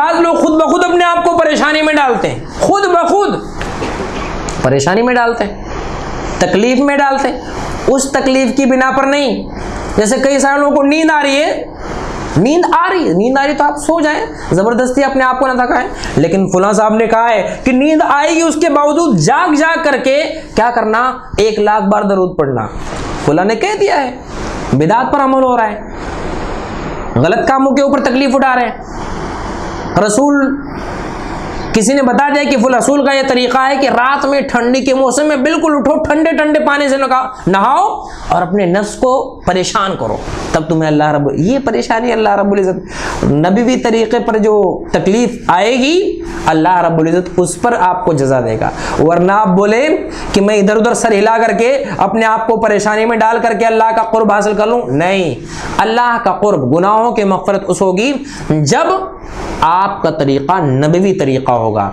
بعض لوگ خود بخود اپنے آپ کو پریشانی میں ڈالتے ہیں۔ خود بخود پریشانی میں ڈالتے ہیں، تکلیف میں ڈالتے ہیں۔ اس تکلیف کی بنا پر نہیں۔ جیسے کئی سارے لوگوں کو نیند آ رہی ہے۔ نیند آ رہی ہے، نیند آ رہی تو آپ سو جائیں۔ زبردستی اپنے آپ کو نہ تھکائیں۔ لیکن فلاں صاحب نے کہا ہے کہ نیند آئے گی، اس کے باوجود جاگ جاگ کر کے کیا کرنا؟ ایک لاکھ بار درود پڑھنا۔ فلاں نے کہہ دیا ہے، بدعت پر عمل ہو رہا ہے۔ غلط کاموں کے اوپر تکلیف اٹھا رہے ہیں۔ رسول، کسی نے بتا دیا کہ فل رسول کا یہ طریقہ ہے کہ رات میں ٹھنڈی کے موسم میں بالکل اٹھو، ٹھنڈے ٹھنڈے پانی سے نہاؤ اور اپنے نفس کو پریشان کرو۔ تب تمہیں اللہ رب یہ پریشانی اللہ رب العزت۔ نبی طریقے پر جو تکلیف آئے گی، اللہ رب العزت اس پر آپ کو جزا دے گا۔ ورنہ آپ بولیں کہ میں ادھر ادھر سر ہلا کر کے اپنے آپ کو پریشانی میں ڈال کر کے اللہ کا قرب حاصل کر لوں۔ نہیں، اللہ کا قرب، گناہوں کے مغفرت اس ہوگی جب آپ کا طریقہ نبوی طریقہ ہوگا۔